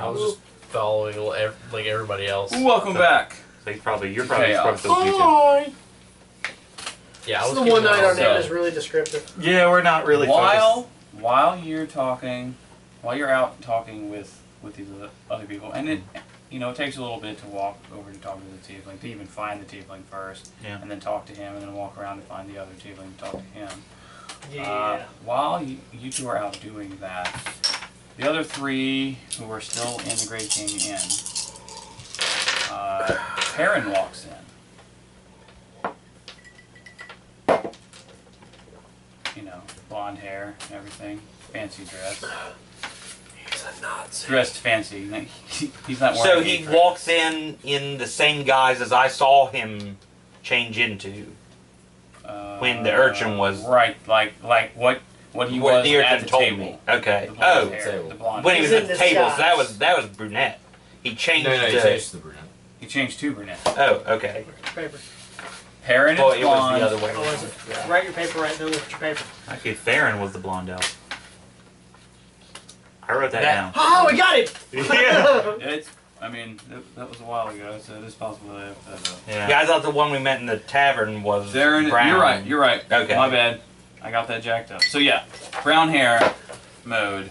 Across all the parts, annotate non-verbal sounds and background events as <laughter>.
I was just following like everybody else. Welcome back. So he's probably you're probably Chaos. supposed to use Hi. Yeah, I This was is the keeping one night our myself- name is really descriptive. Yeah, we're not really while focused. while you're talking, while you're out talking with with these other- other people, and it you know it takes a little bit to walk over to talk to the tiefling to even find the tiefling first, Yeah. and then talk to him, and then walk around to find the other tiefling and talk to him. Yeah. Uh, while you, you two are out doing that, the other three who are still in the Great King Inn, uh, Perrin walks in. You know, blonde hair and everything, fancy dress. He's a Nazi. Dressed fancy. <laughs> He's not wearing So he apron. walks in in the same guise as I saw him change into. when the urchin was- Uh, right, like like what what he was the at urchin the table. me. Okay. The Oh, hair, the blonde when he was at the table, so that was that was brunette. He changed No, no, you to. changed the brunette. He changed to brunette. Oh, okay. paper. Perrin Well, is it was the other way. Oh, is it? Write your paper right now with your paper. Actually, Theron was the blonde elf. I wrote that, That- down. Oh, we got it! <laughs> yeah. It's. I mean, that, that was a while ago, so it is possible that. that uh, yeah. I thought the one we met in the tavern was Darren, brown. you're right. You're right. Okay. My bad. I got that jacked up. So yeah, brown hair mode.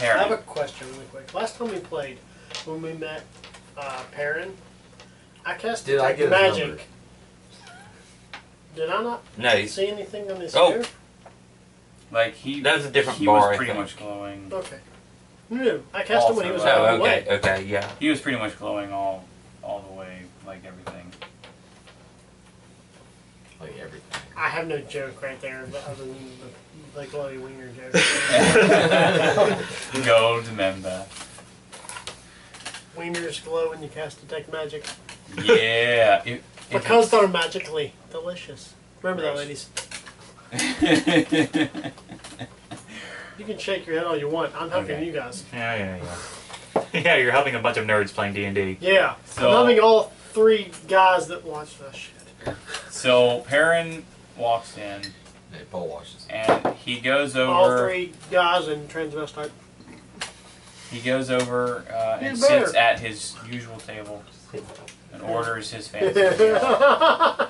I have a question really quick. Last time we played, when we met uh, Perrin, I cast Did I Detect get Magic. number? Did I not No, he's- see anything on his Oh. hair? Like he. That was a different He bar, was I pretty think. much glowing. Okay. No, I cast him when he was Also, out oh, of the way. okay, okay, yeah. He was pretty much glowing all, all the way, like everything. Like everything. I have no joke right there, but other than the, <laughs> the glowy wiener joke. Gold member. Wieners glow when you cast Detect Magic. Yeah. It, Because <laughs> they're magically delicious. Remember that, ladies. <laughs> You can shake your head all you want. I'm helping Okay. you guys. Yeah, yeah, yeah. yeah, you're helping a bunch of nerds playing D&D. Yeah. So- I'm helping all three guys that watch that shit. so Perrin walks in Hey, Paul watches. and he goes over. All three guys in transvestite. He goes over uh, and better. sits at his usual table and orders his fancy <laughs> meal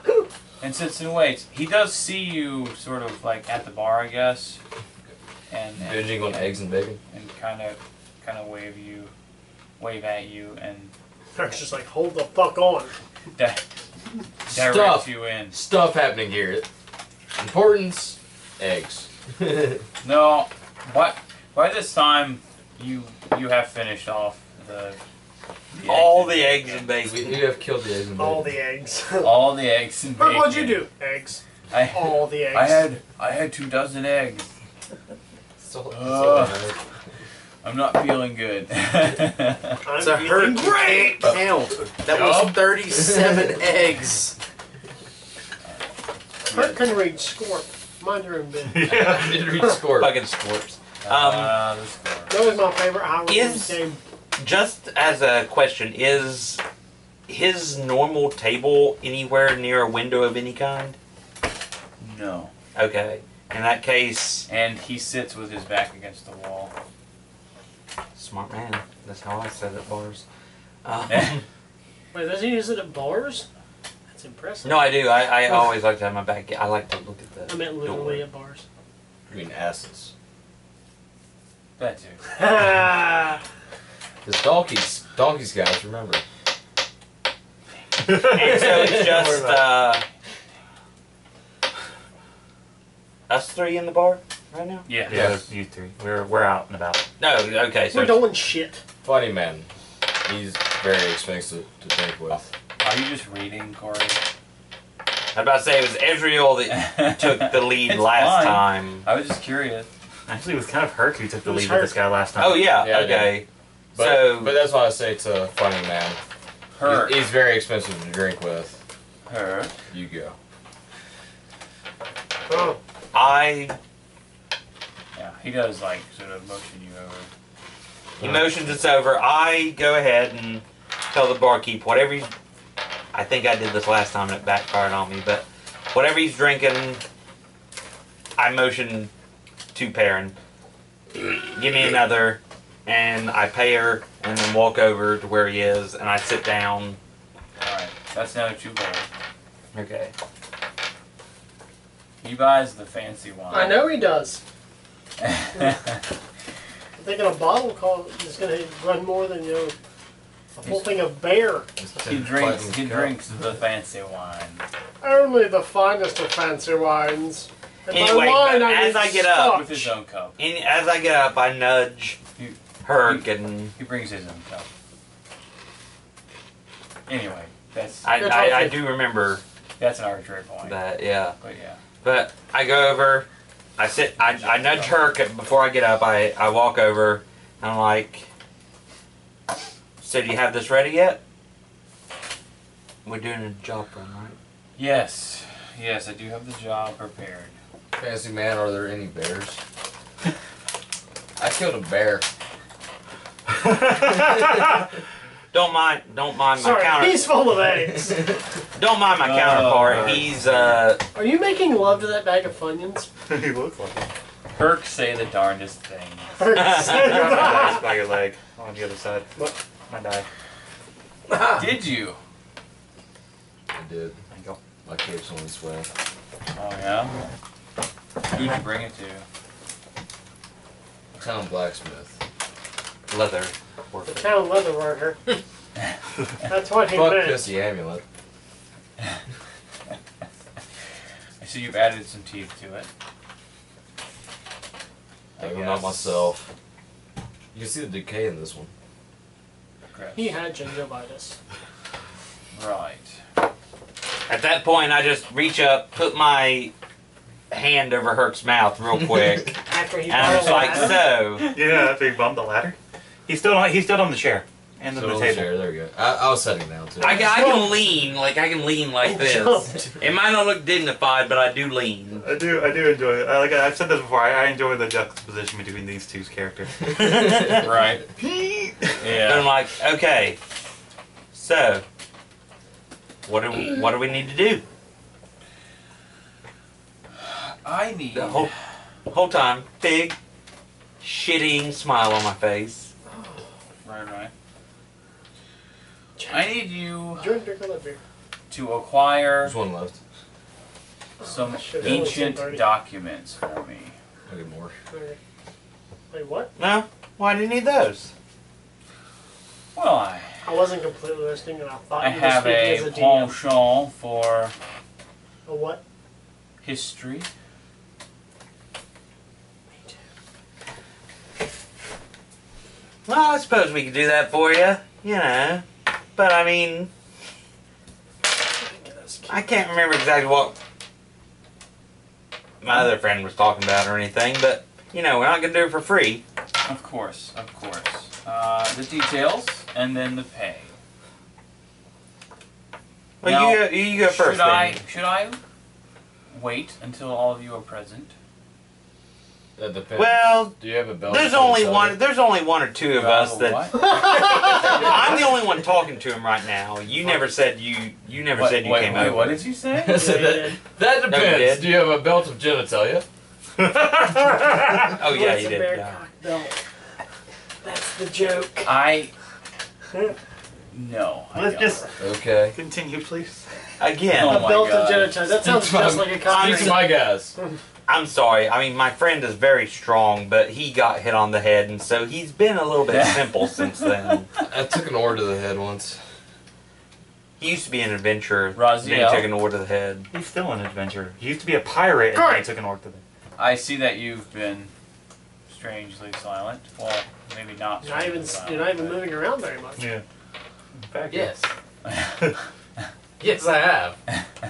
and sits and waits. He does see you sort of like at the bar, I guess, and and, Binging on eggs and bacon. and kind of kind of wave you, wave at you, and Eric's just like, hold the fuck on. di- direct Stuff. you in. Stuff happening here. Importance, eggs. <laughs> No, by by this time you you have finished off the, the All the eggs and we, bacon. we have killed the eggs and bacon. All the eggs. <laughs> all the eggs and But bacon. what'd you do? Eggs. I, All the eggs. I had I had two dozen eggs. So, Ugh. so, I'm not feeling good. <laughs> I'm It's a hurt. feeling You great. can't count. That was 37 eggs. Hurt can read Scorp. Mind your own business. I did read score. Fucking scorps. Um, Ah, the score. That was my favorite Howard Is- game. just as a question, is his normal table anywhere near a window of any kind? No. Okay. In that case, And he sits with his back against the wall. smart man. That's how I set at bars. <laughs> Um, Wait, does he use it at bars? That's impressive. no, I do. I, I always like to have my back. I like to look at the. I meant literally door. at bars. I mean asses. That too. <laughs> It's donkeys. Donkeys, guys, remember. And so <laughs> it's just uh, us three in the bar right now. Yeah. Yeah, it's you three. We're we're out and about. No, okay. So We're doing shit. Funny man. He's very expensive to drink with. Are you just reading, Corey? I'm about to say it was Raziel that <laughs> took the lead It's last fine. time. I was just curious. Actually, it was kind of Hurk who took the It was lead with this guy last time. Oh yeah, Yeah, okay. But, so but that's why I say it's a funny man. Her. He's, he's very expensive to drink with. Her. You go. Oh, I Yeah, he does like sort of motion you over. he motions it's over. I go ahead and tell the barkeep whatever he's. I think I did this last time and it backfired on me, but whatever he's drinking, I motion to Perrin. Give me another, and I pay her, and then walk over to where he is, and I sit down. Alright, that's now two gold. Okay. He buys the fancy wine. I know he does. <laughs> I'm thinking a bottle call is going to run more than you know a full thing of beer. he drinks. He drinks the fancy wine. Only the finest of fancy wines. And by Anyway, wine, I as mean I get up- With his own cup. And as I get up, I nudge You- Hurk, and He brings his own cup. Anyway, that's I, I, I do remember that's an arbitrary point. that. Yeah. But yeah. But I go over, I sit, I, I nudge Hurk before I get up. I, I walk over, and I'm like, "So do you have this ready yet?" We're doing a job run, right? Yes. Yes, I do have the job prepared. Fancy man, are there any bears? <laughs> I killed a bear. <laughs> Don't mind, don't mind my Sorry, counter, he's full of eggs. <laughs> don't mind my Oh, counterpart. Hurk. He's uh, Are you making love to that bag of Funyuns? he looks like it. Hurk say the darndest things. Drop my dice by your leg on the other side. What? My die. <laughs> Did you? I did. There you go. My cape's on its way. Oh yeah. Who'd you bring it to? Town blacksmith. leather. the town leather worker. <laughs> That's what he Fuck meant. the amulet. <laughs> I see you've added some teeth to it. I I will not myself. You can see the decay in this one. Gross. He had gingivitis. Right. At that point, I just reach up, put my hand over Hurk's mouth real quick, <laughs> After he and I'm just like, "So, Yeah, after he bumped the ladder. He's still on. He's still on the chair and So on the on the table. chair, there we go. I, I was sitting down too. I, can- I can lean, like I can lean like that. this. Jumped. It might not look dignified, but I do lean." I do. I do enjoy it. I, like I've said this before. I, I enjoy the juxtaposition between these two characters. <laughs> Right. <laughs> And I'm like, "Okay, so what do we, what do we need to do?" I need. The whole whole time, big shitting smile on my face. <sighs> Right, right. I need you Drink, drink a little beer. to acquire There's one left. some Shit, that was ancient 10:30. documents for me. I'll get more. Okay. Wait, what? No, why do you need those? Well, I, I wasn't completely listening, and I thought I you were have speaking a as a DM. penchant for A what? history. Well, I suppose we could do that for you, you know. But I mean, I can't remember exactly what my other friend was talking about or anything, but you know, we're not gonna do it for free. Of course, of course. Uh, the details and then the pay. Well, Now, you go, you go first. should I then. should I wait until all of you are present? That depends. Well, do you have a belt? there's only tell one. you? There's only one or two of Do us that. <laughs> I'm the only one talking to him right now. You never said you. You never What- said you wait, came wait, over. what did you say? <laughs> I that, that depends. did. do you have a belt of genitalia? Oh yeah, What's you a did. yeah. belt? That's the joke. I no. Let's don't. just Okay. continue, please. Oh Again, Oh a belt God. of genitalia. That sounds just <laughs> like a cock. Speak to my guys. I'm sorry. I mean, my friend is very strong, but he got hit on the head, and so he's been a little bit <laughs> simple since then. I took an oar to the head once. He used to be an adventurer. Raziel. Then he took an oar to the head. He's still an adventurer. He used to be a pirate, and then he took an orc to the. I see that you've been strangely silent. Well, maybe not. You're not even. strangely You're not even moving around very much. Yeah. In fact, Yes. <laughs> Yes, I have. <laughs>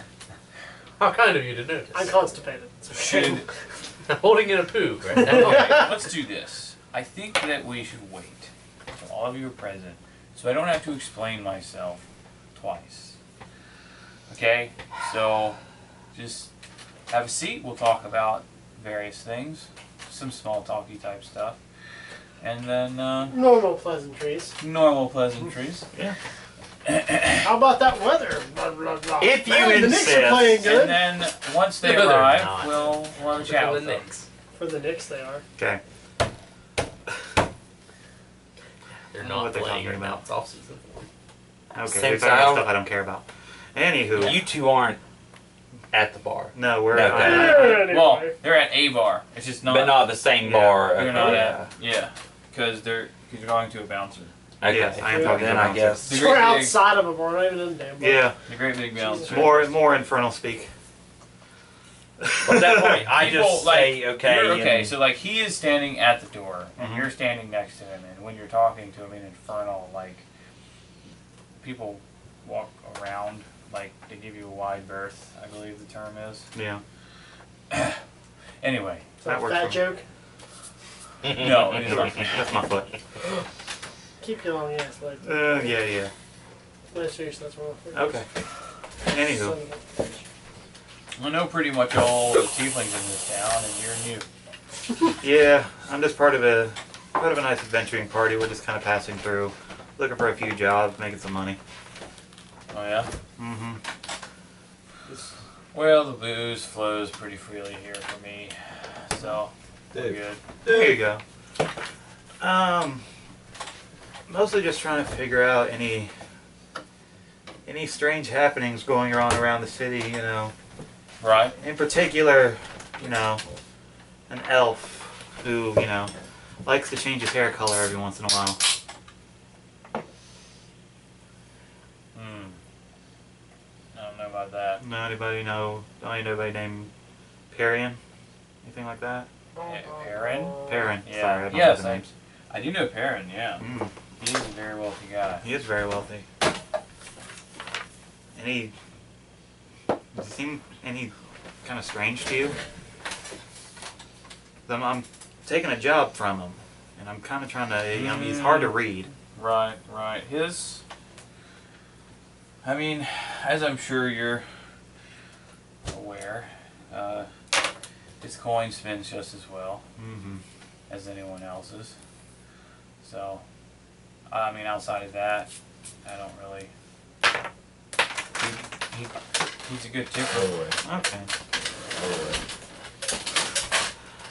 How <laughs> kind of you to notice. I'm constipated. Should <laughs> I'm holding in a poo right now. <laughs> okay, let's do this. I think that we should wait until all of you are present, so I don't have to explain myself twice. Okay, so just have a seat. We'll talk about various things, some small talky type stuff, and then uh, Normal pleasantries. normal pleasantries. How about that weather? Blah, blah, blah. If you Man, the Knicks insist. are playing good. And then once they No, they're arrive, not. we'll we'll have chat For with the them. Knicks. For the Knicks, they are. Okay. <laughs> They're I don't know not what they're playing talking right now. about. It's off season. Okay, Same they're talking about style? stuff I don't care about. Anywho, You two aren't at the bar, no, we're No, I- no, Anyway. Well, they're at a bar. It's just not. but not the same Yeah, bar. You're okay, not yeah. at. Yeah, because they're because you're going to a bouncer. Okay. Yes, I am talking then about I guess. The We're great big, outside of a bar, not even in the damn yeah, the great big bouncer. more more infernal speak. Well, that point, I People, just like, say okay. You're- okay, and- so like he is standing at the door, and Mhm. you're standing next to him, and when you're talking to him in Infernal, like people walk around, like they give you a wide berth. I believe the term is. Yeah, Anyway, Is that That a works fat for me. joke? no, it is not. <laughs> that's my foot. <laughs> Keep your long ass like Uh, yeah, yeah. No, seriously, that's wrong. Okay. Anywho, Son of a bitch. I know pretty much all the tieflings in this town, and you're new. <laughs> yeah, I'm just part of a part of a nice adventuring party. We're just kind of passing through, looking for a few jobs, making some money. Oh yeah. Mm-hmm. Well, the booze flows pretty freely here for me, so we're good. There you go. Um, mostly just trying to figure out any any strange happenings going on around the city. You know, Right. in particular, you know, an elf who you know likes to change his hair color every once in a while. Hmm. I don't know about that. Know anybody know? Don't you know anybody named Perrion? Anything like that? Yeah, Perrin? Perrin. Yeah. Sorry, I don't yes, know the I, names. I do know Perrin. Yeah, Mm, he is a very wealthy guy. he is very wealthy. Any? Does he seem any kind of strange to you? I'm, I'm taking a job from him, and I'm kind of trying to. You know, he's hard to read. Right, right. His. I mean, as I'm sure you're aware, uh, his coin spins just as well Mm-hmm. as anyone else's. So, I mean, outside of that, I don't really. He, he, he's a good Go tipper. away. Okay. Go away.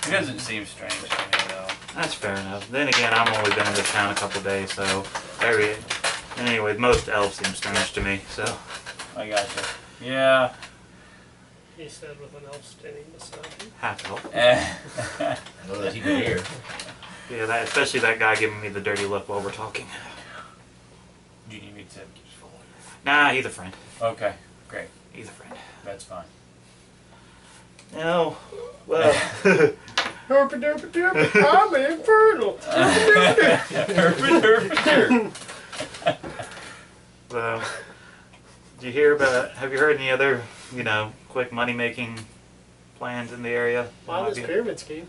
He doesn't seem strange to me, though. That's fair enough. Then again, I've only been in this town a couple days, so there every. Anyway, most elves seem strange to me. So I gotcha. Yeah. He said with an elf standing beside him. half elf. Eh. <laughs> I know that he can hear. <laughs> Yeah, that, especially that guy giving me the dirty look while we're talking. Do you need me to? Nah, he's a friend. Okay, great. He's a friend. That's fine. No, well, <laughs> Herpa derpa derpa, I'm infernal. <laughs> well. Did you hear about? Have you heard any other, you know, quick money making plans in the area? Wow, Might this pyramid scheme.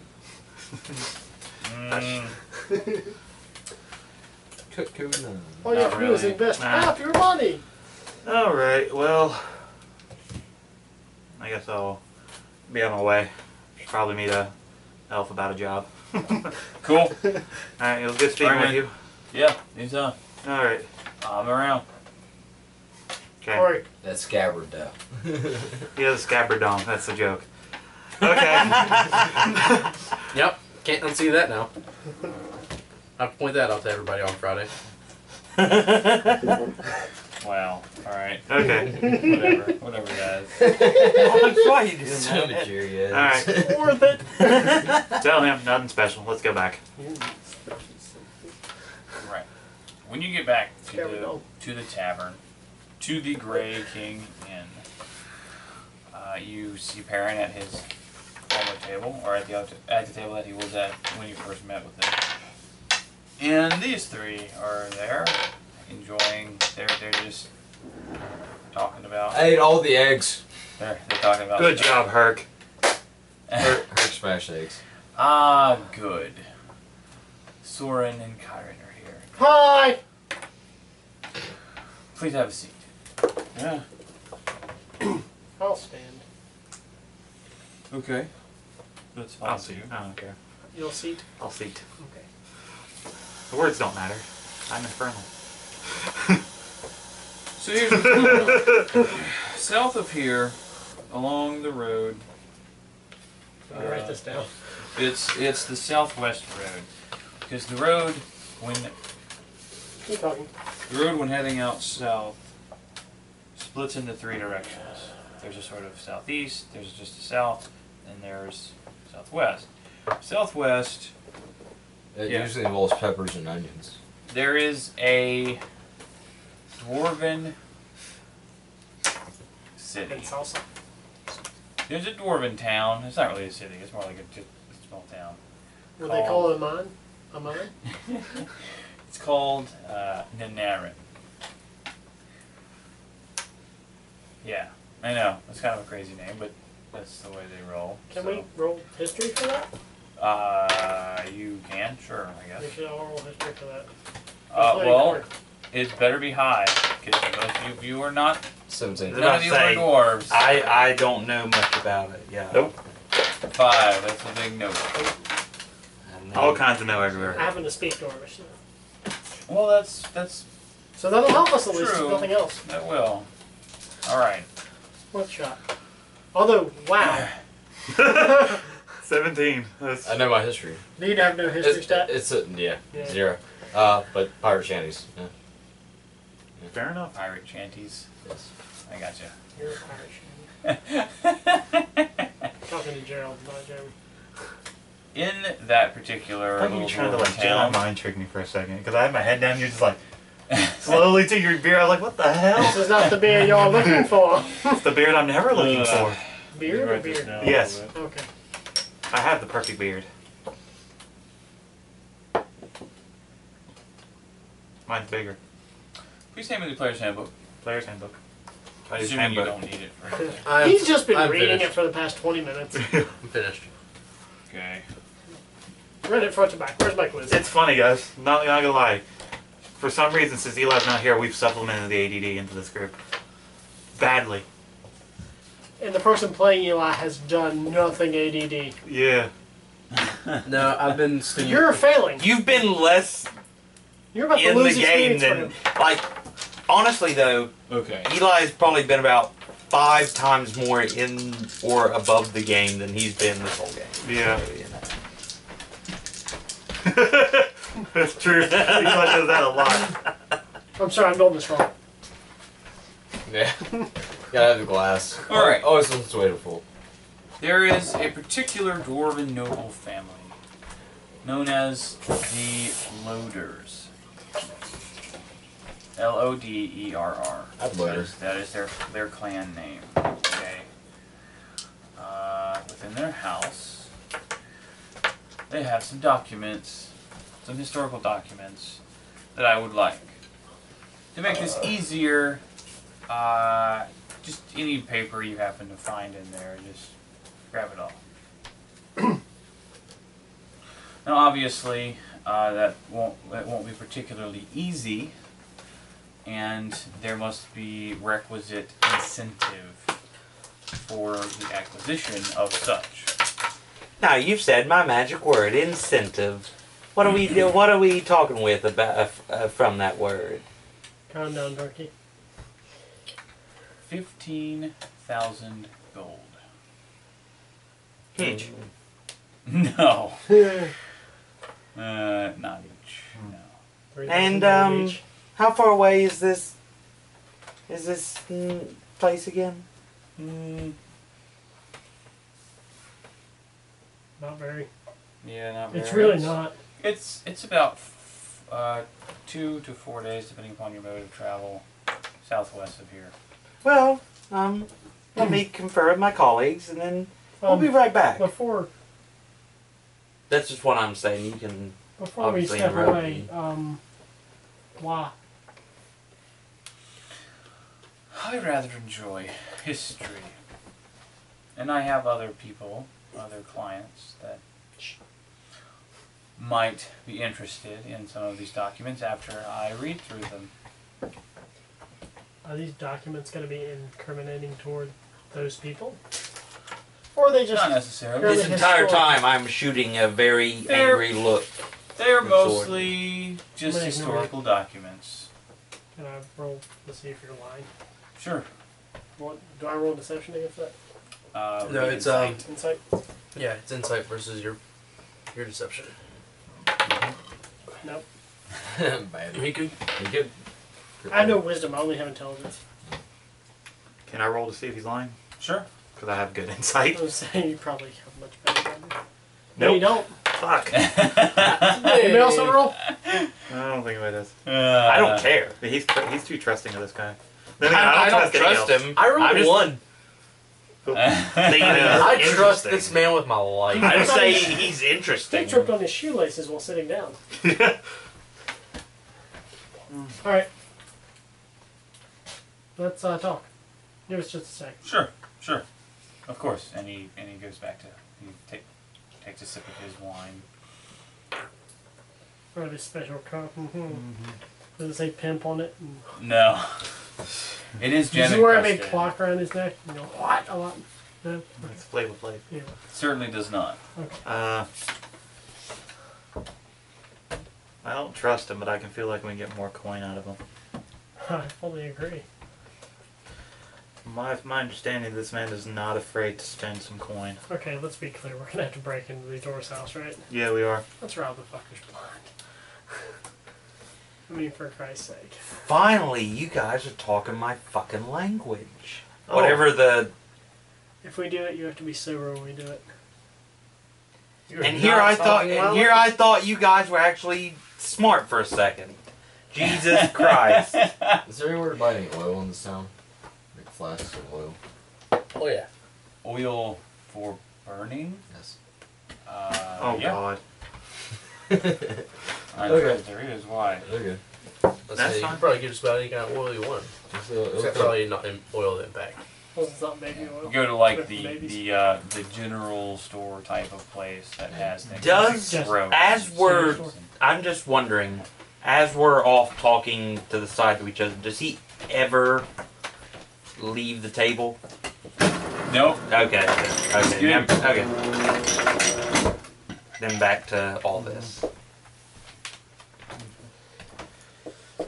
<laughs> <laughs> Mm, Cocoon. All you Not have to do is really. invest Nah. half your money. All right. Well, I guess I'll be on my way. Should probably meet a elf about a job. <laughs> All cool. right. It was good speaking All right, with you. Yeah, anytime. All right. I'm around. Okay. Or That's scabbard though. <laughs> Yeah, the scabbard dong. That's the joke. Okay. Yep. Can't unsee that now. I'll point that out to everybody on Friday. <laughs> Wow. All right. okay. Whatever. Whatever, guys. <laughs> Why you doing Cemetery is. All right. <laughs> worth it. Tell him nothing special. Let's go back. Right. When you get back to There the to the tavern, to the Grey King Inn, uh, you see Perrin at his former table, or at the other, at the table that he was at when you first met with him. And these three are there, enjoying. They're they're just talking about. I ate all the eggs. They're, they're talking about. Good stuff. job, Hurk. Her, her smash eggs. Ah, good. Soran and Kairon are here. Hi. Please have a seat. Yeah. <clears throat> I'll stand. Okay. That's fine. I'll seat. I don't care. You'll seat. I'll seat. Okay. The words don't matter. I'm infernal. <laughs> So here's what's. South of here, along the road, Let me write this down. Uh, it's it's the southwest road. Because the road, when Keep talking. The road, when heading out south, splits into three directions. There's a sort of southeast, there's just a south, and there's southwest. Southwest, It Yeah. usually involves peppers and onions. there is a dwarven city. And salsa. There's a dwarven town. It's not really a city. It's more like a, a small town. Would they call it a mine? A mine? <laughs> <laughs> It's called uh, Nanarin. Yeah, I know. It's kind of a crazy name, but that's the way they roll. Can so. we roll history for that? Uh, you can, sure, I guess. We should all roll history for that. Uh, well, card. it better be high, because most of you are not, 17. About none of you are dwarves. I I don't know much about it. Yeah. Nope. Five, that's a big note. All kinds of know everywhere. I everywhere. happen to speak Dwarvish. Well, that's, that's, So that'll help us at least, if nothing else. that will. Alright. One shot. Although, wow. <laughs> 17. That's, I know my history. Need to have no history It's, stat. it's a, yeah, Yeah. zero. Uh, but pirate shanties. Yeah. fair enough. Pirate shanties. Yes. I gotcha. you. You're a pirate. Shane. <laughs> Talking to Gerald, not Jeremy. In that particular I thought you little were trying to like Jedi town, mind trick me for a second because I had my head down. You're just like <laughs> slowly to your beard. I'm like, what the hell? This is not the beer y'all looking for. It's the beard I'm never looking Ugh. for. Beard or beard? Yes. Okay. I have the perfect beard. Mine's bigger. Please name me the player's handbook. Player's handbook. Player's Assuming you don't need it for anything. He's just been I'm reading finished. it for the past 20 minutes. <laughs> I'm finished. Okay. Read it front to back. Where's my quiz? It's funny, guys. Not, not gonna lie. For some reason, since Eli's not here, we've supplemented the ADD into this group. Badly. And the person playing Eli has done nothing ADD. Yeah. <laughs> No, I've been stimulating. You're failing. You've been less You're about to in the game experience for than him. like. Honestly, though, Okay. Eli's probably been about five times more in or above the game than he's been this whole game. Yeah. So, you know. <laughs> <laughs> That's true. Eli does that a lot. I'm sorry, I'm building this wrong. Yeah. <laughs> Gotta have the glass. All right. Oh, it's it's way to full. There is a particular dwarven noble family known as the Loaders. L O D E R R. I'd That loader. is, that is their their clan name. Okay. Uh, within their house, they have some documents, some historical documents that I would like to make this easier. Uh, just any paper you happen to find in there, just grab it all. <clears throat> now, obviously, uh, that won't that won't be particularly easy and there must be requisite incentive for the acquisition of such. Now you've said my magic word, incentive. What are we? What are we talking with about uh, uh, from that word? Calm down, Darky. Fifteen thousand gold. Each. <laughs> No, <laughs> uh, not each. No. thousand And, um, each. How far away is this? Is this mm, place again? Mm, not very. yeah, not It's really not. It's it's about f- uh, two to four days, depending upon your mode of travel, southwest of here. Well, um, let me confer with my colleagues, and then we'll Um, be right back. Before That's just what I'm saying. You can. before we Obviously step away, me. um, why? I rather enjoy history. And I have other people, other clients that might be interested in some of these documents after I read through them. Are these documents going to be incriminating toward those people, or are they just? Not necessarily. Really This entire historic. time, I'm shooting a very They're- angry look. They're Good sword. mostly just I'm gonna ignore historical documents. Can I roll to see if you're lying? Sure. What do I roll deception against that? Uh, No, read it's, um, insight. Insight. Yeah, it's insight versus your your deception. Nope. <laughs> Bad. You could. You good? I have no wisdom. I only have intelligence. Can I roll to see if he's lying? Sure. Because I have good insight. I insight. was saying you probably have much better than me. No, you don't. Fuck. <laughs> Anybody else want roll? I don't think it is. Uh, I don't care. He's he's too trusting of this guy. Then I, again, I don't anything trust him. I rolled I'm just one. Thinking <laughs> I trust interesting. this man with my life. I just say <laughs> he's He interesting. tripped on his shoelaces while sitting down. <laughs> All right. Let's uh, talk. Give us just a sec. Sure, sure. Of course. And he and he goes back to he take, takes a sip of his wine. Or this special cup. Mm-hmm. Does it say pimp on it? No. It is Does gem he wear a big encrusted. clock around his neck? You know, what? A lot? No? It's Flavor Flav. Yeah. Certainly does not. Uh, I don't trust him, but I can feel like we can get more coin out of him. <laughs> I fully agree. My my understanding, this man is not afraid to spend some coin. Okay, let's be clear. We're gonna have to break into the door's house, right? Yeah, we are. Let's rob the fuckers blind. I mean, for Christ's sake. Finally, you guys are talking my fucking language. Oh. Whatever the. If we do it, you have to be sober when we do it. You're And here I thought, and my here. I thought you guys were actually smart for a second. Jesus <laughs> Christ! <laughs> Is there anywhere to buy any oil in this town? Like flasks of oil? Oh yeah. Oil for burning? Yes. Uh, Oh yeah. God. <laughs> I'm Okay. sure there is. Why? They're good. Let's That's say you fine. can probably get just about any kind of oil you want. Just, uh, it'll Except come. probably not in oil impact. Well, it's not baby oil. Go to like the for the uh, the general store type of place that has things Does- like roads as we're- and- I'm just wondering, as we're off talking to the side of each other, does he ever leave the table? Nope. Okay. Okay. Good. Then, okay. Then back to all this.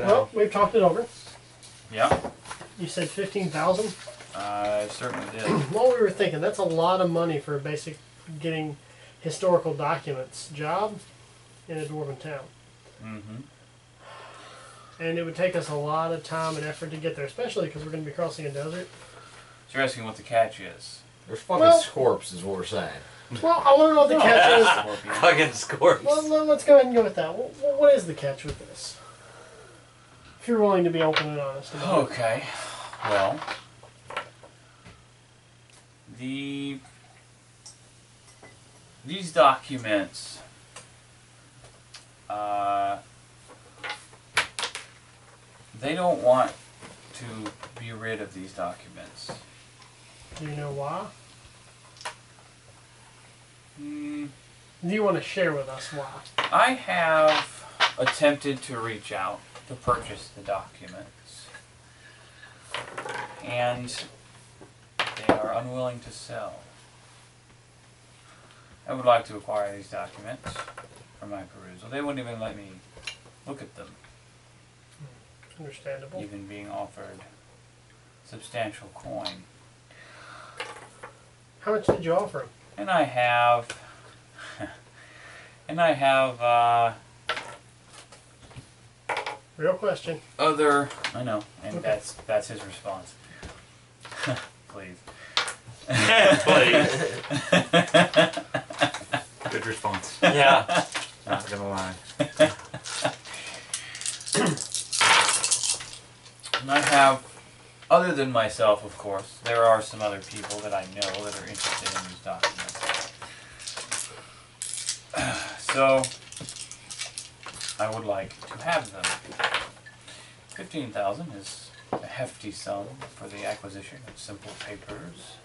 Well, we've talked it over. Yeah. You said fifteen thousand. I certainly did. <clears throat> What we were thinking, that's a lot of money for a basic getting historical documents job in a dwarven town. Mm-hmm. And it would take us a lot of time and effort to get there, especially because we're going to be crossing a desert. So you're asking what the catch is? There's fucking Well- scorps, is what we're saying. Well, I want to know what the <laughs> catch is. Scorpion. Fucking scores. Well, let- let's go ahead and go with that. Wh- wh- What is the catch with this? If you're willing to be open and honest. about it. Okay. Well, the these documents uh, they don't want to be rid of these documents. Do you know why? Hmm, Do you want to share with us why? I have attempted to reach out to purchase the documents, and they are unwilling to sell. I would like to acquire these documents for my perusal. They wouldn't even let me look at them, Understandable. even being offered substantial coin. How much did you offer him? And I have, <laughs> and I have uh, Real question. other. I know, and Okay. that's that's his response. <laughs> Please. Please. Good response. Yeah. Not gonna lie. And I have, other than myself, of course, there are some other people that I know that are interested in these documents. <sighs> So, I would like to have them. Fifteen thousand is a hefty sum for the acquisition of simple papers.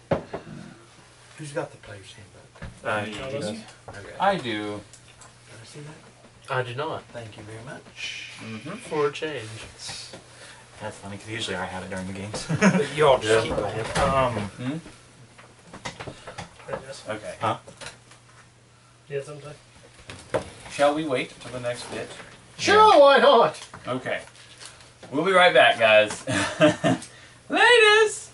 Who's got the player's handbook? Uh, Yeah, you- let's- Okay. I do. Can I see that? I do not. Thank you very much Mm-hmm. for a change. that's funny because usually I have it during the games. <laughs> But you all just Yeah. keep going. um, Hmm? Right. Okay. You had something? Shall we wait until the next bit? Sure, why not? Okay. We'll be right back, guys. <laughs> Later!